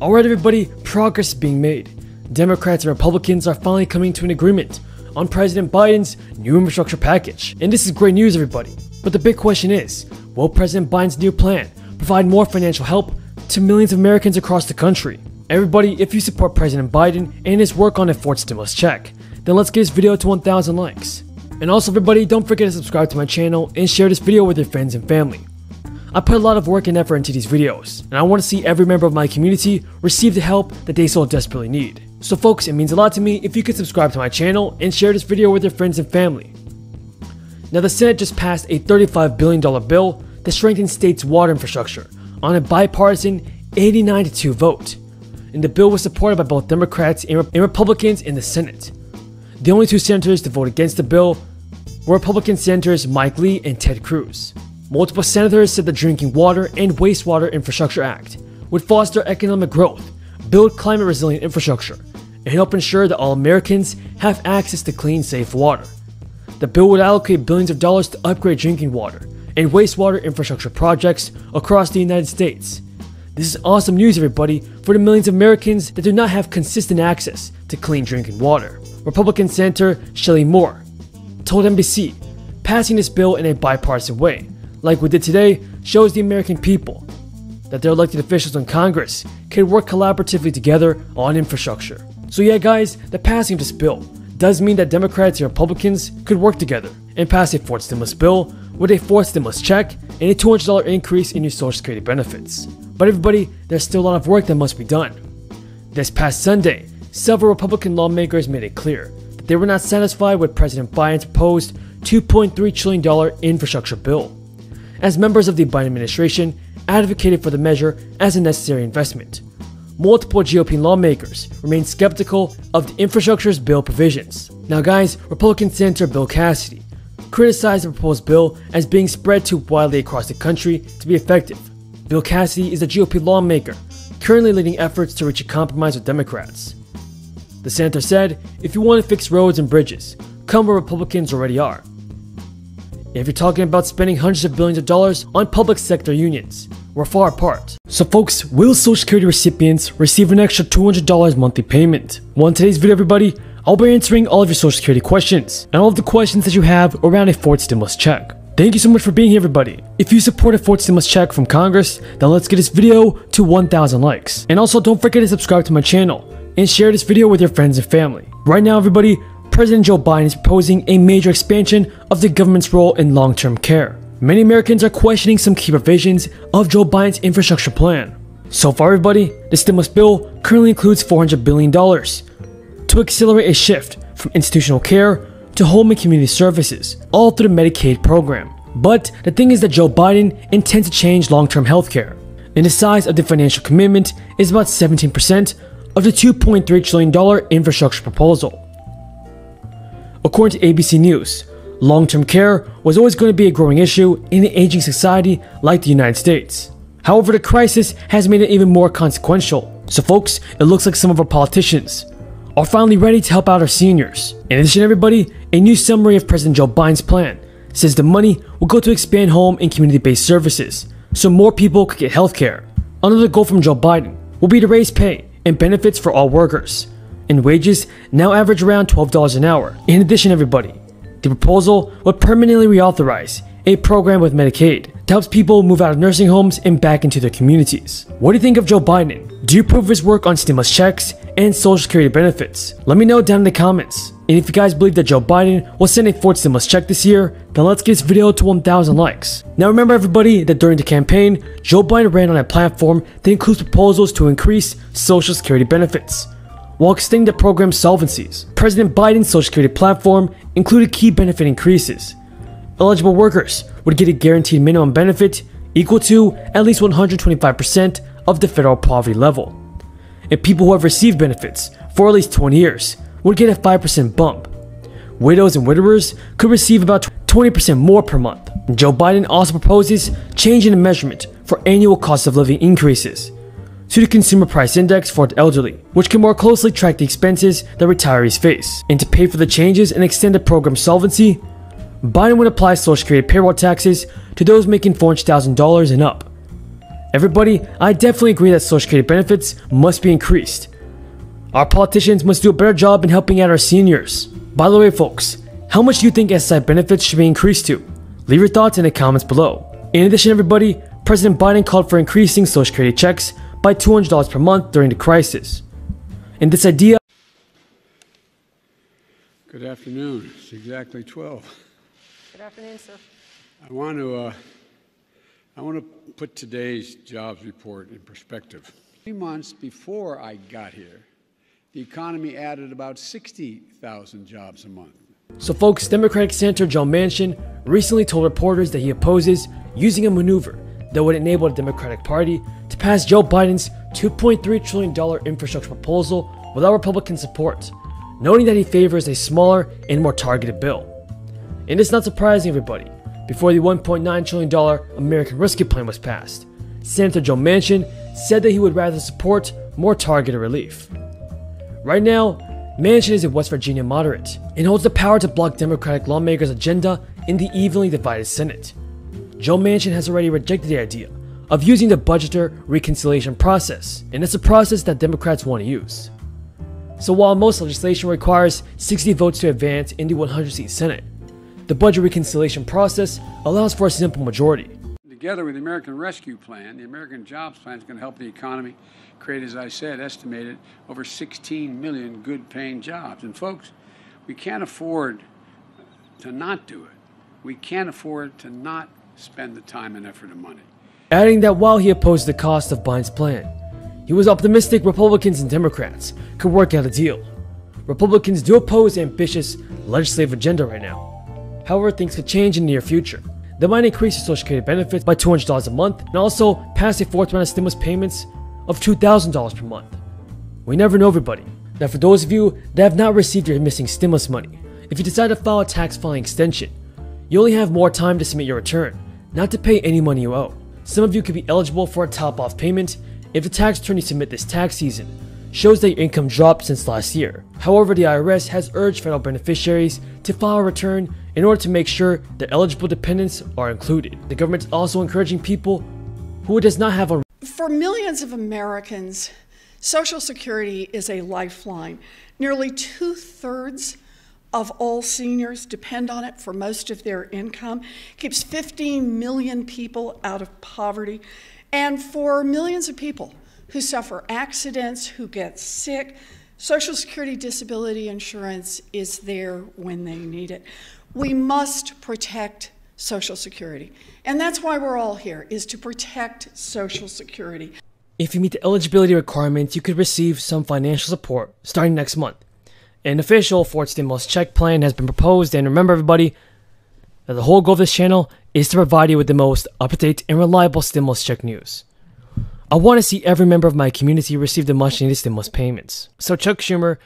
Alright, everybody, progress is being made. Democrats and Republicans are finally coming to an agreement on President Biden's new infrastructure package. And this is great news, everybody. But the big question is will President Biden's new plan provide more financial help to millions of Americans across the country? Everybody, if you support President Biden and his work on a fourth stimulus check, then let's get this video to 1,000 likes. And also, everybody, don't forget to subscribe to my channel and share this video with your friends and family. I put a lot of work and effort into these videos, and I want to see every member of my community receive the help that they so desperately need. So folks, it means a lot to me if you could subscribe to my channel and share this video with your friends and family. Now the Senate just passed a $35 billion bill that strengthens states' water infrastructure on a bipartisan 89 2 vote. And the bill was supported by both Democrats and, Re- and Republicans in the Senate. The only two senators to vote against the bill were Republican Senators Mike Lee and Ted Cruz. Multiple senators said the Drinking Water and Wastewater Infrastructure Act would foster economic growth, build climate resilient infrastructure, and help ensure that all Americans have access to clean, safe water. The bill would allocate billions of dollars to upgrade drinking water and wastewater infrastructure projects across the United States. This is awesome news, everybody, for the millions of Americans that do not have consistent access to clean drinking water. Republican Senator Shelley Moore told NBC, passing this bill in a bipartisan way, like we did today, shows the American people that their elected officials in Congress can work collaboratively together on infrastructure. So, yeah, guys, the passing of this bill does mean that Democrats and Republicans could work together and pass a fourth stimulus bill with a fourth stimulus check and a $200 increase in your Social Security benefits. But, everybody, there's still a lot of work that must be done. This past Sunday, several Republican lawmakers made it clear that they were not satisfied with President Biden's proposed $2.3 trillion infrastructure bill. As members of the Biden administration advocated for the measure as a necessary investment, multiple GOP lawmakers remain skeptical of the infrastructure's bill provisions. Now, guys, Republican Senator Bill Cassidy criticized the proposed bill as being spread too widely across the country to be effective. Bill Cassidy is a GOP lawmaker currently leading efforts to reach a compromise with Democrats. The senator said, if you want to fix roads and bridges, come where Republicans already are. If you're talking about spending hundreds of billions of dollars on public sector unions, we're far apart. So folks, will Social Security recipients receive an extra $200 monthly payment? Well, in today's video, everybody, I'll be answering all of your Social Security questions and all of the questions that you have around a fourth stimulus check. Thank you so much for being here, everybody. If you support a fourth stimulus check from Congress, then let's get this video to 1,000 likes. And also, don't forget to subscribe to my channel and share this video with your friends and family. Right now, everybody, President Joe Biden is proposing a major expansion of the government's role in long-term care. Many Americans are questioning some key provisions of Joe Biden's infrastructure plan. So far, everybody, the stimulus bill currently includes $400 billion to accelerate a shift from institutional care to home and community services, all through the Medicaid program. But the thing is that Joe Biden intends to change long-term healthcare, and the size of the financial commitment is about 17% of the $2.3 trillion infrastructure proposal. According to ABC News, long-term care was always going to be a growing issue in an aging society like the United States. However, the crisis has made it even more consequential. So folks, it looks like some of our politicians are finally ready to help out our seniors. In addition, everybody, a new summary of President Joe Biden's plan says the money will go to expand home and community-based services so more people could get health care. Another goal from Joe Biden will be to raise pay and benefits for all workers, and wages now average around $12 an hour. In addition, everybody, the proposal would permanently reauthorize a program with Medicaid that helps people move out of nursing homes and back into their communities. What do you think of Joe Biden? Do you approve of his work on stimulus checks and social security benefits? Let me know down in the comments. And if you guys believe that Joe Biden will send a fourth stimulus check this year, then let's get this video to 1,000 likes. Now remember everybody that during the campaign, Joe Biden ran on a platform that includes proposals to increase social security benefits while extending the program's solvencies. President Biden's Social Security platform included key benefit increases. Eligible workers would get a guaranteed minimum benefit equal to at least 125% of the federal poverty level. And people who have received benefits for at least 20 years would get a 5% bump. Widows and widowers could receive about 20% more per month. Joe Biden also proposes changing the measurement for annual cost of living increases to the Consumer Price Index for the elderly, which can more closely track the expenses that retirees face. And to pay for the changes and extend the program's solvency, Biden would apply Social Security payroll taxes to those making $400,000 and up. Everybody, I definitely agree that Social Security benefits must be increased. Our politicians must do a better job in helping out our seniors. By the way, folks, how much do you think SSI benefits should be increased to? Leave your thoughts in the comments below. In addition, everybody, President Biden called for increasing Social Security checks by $200 per month during the crisis. And this idea Good afternoon. It's exactly 12. Good afternoon, sir. I want to, uh, I want to put today's jobs report in perspective. Three months before I got here, the economy added about 60,000 jobs a month. So, folks, Democratic Senator Joe Manchin recently told reporters that he opposes using a maneuver that would enable the Democratic Party to pass Joe Biden's $2.3 trillion infrastructure proposal without Republican support, noting that he favors a smaller and more targeted bill. And it's not surprising, everybody. Before the $1.9 trillion American Rescue Plan was passed, Senator Joe Manchin said that he would rather support more targeted relief. Right now, Manchin is a West Virginia moderate and holds the power to block Democratic lawmakers' agenda in the evenly divided Senate. Joe Manchin has already rejected the idea of using the budgeter reconciliation process, and it's a process that Democrats want to use. So while most legislation requires 60 votes to advance in the 100 seat Senate, the budget reconciliation process allows for a simple majority. Together with the American Rescue Plan, the American Jobs Plan is going to help the economy create, as I said, estimated over 16 million good paying jobs. And folks, we can't afford to not do it. We can't afford to not spend the time and effort and money. Adding that while he opposed the cost of Biden's plan, he was optimistic Republicans and Democrats could work out a deal. Republicans do oppose ambitious legislative agenda right now. However, things could change in the near future. They might increase the Social Security benefits by $200 a month and also pass a fourth round of stimulus payments of $2,000 per month. We never know, everybody. Now, for those of you that have not received your missing stimulus money, if you decide to file a tax filing extension, you only have more time to submit your return, not to pay any money you owe. Some of you could be eligible for a top off payment if the tax return you submit this tax season shows that your income dropped since last year. However, the IRS has urged federal beneficiaries to file a return in order to make sure that eligible dependents are included. The government is also encouraging people who does not have a For millions of Americans, Social Security is a lifeline. Nearly two thirds of all seniors depend on it for most of their income, keeps 15 million people out of poverty, and for millions of people who suffer accidents, who get sick, Social Security disability insurance is there when they need it. We must protect Social Security. And that's why we're all here, is to protect Social Security. If you meet the eligibility requirements, you could receive some financial support starting next month. An official fourth stimulus check plan has been proposed, and remember, everybody, that the whole goal of this channel is to provide you with the most up to date and reliable stimulus check news. I want to see every member of my community receive the much needed stimulus payments. So, Chuck Schumer